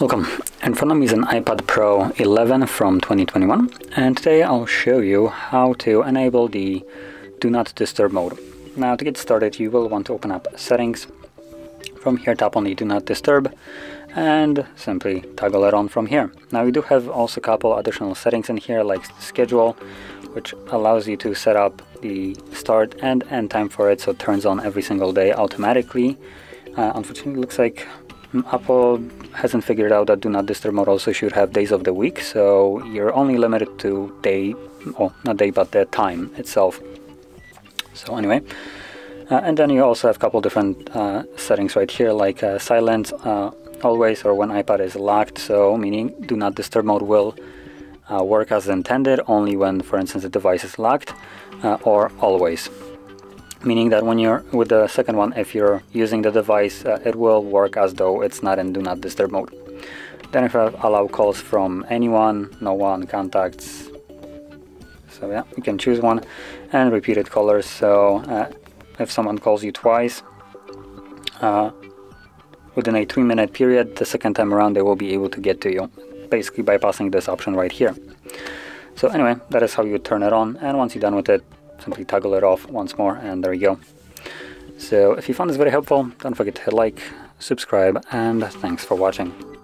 Welcome. In front of me is an iPad Pro 11 from 2021 and today I'll show you how to enable the Do Not Disturb mode. Now to get started you will want to open up settings. From here tap on the Do Not Disturb and simply toggle it on from here. Now we do have also a couple additional settings in here like schedule which allows you to set up the start and end time for it so it turns on every single day automatically. Uh, unfortunately it looks like Apple hasn't figured out that do not disturb mode also should have days of the week, so you're only limited to day, well, not day, but the time itself. So anyway, uh, and then you also have a couple different uh, settings right here, like uh, silent uh, always or when iPad is locked, so meaning do not disturb mode will uh, work as intended only when, for instance, the device is locked, uh, or always. Meaning that when you're with the second one if you're using the device uh, it will work as though it's not in do not disturb mode. Then if I allow calls from anyone no one contacts so yeah you can choose one and repeated callers so uh, if someone calls you twice uh, within a three minute period the second time around they will be able to get to you basically bypassing this option right here so anyway that is how you turn it on and once you're done with it simply toggle it off once more and there you go. So if you found this very helpful, don't forget to hit like, subscribe, and thanks for watching.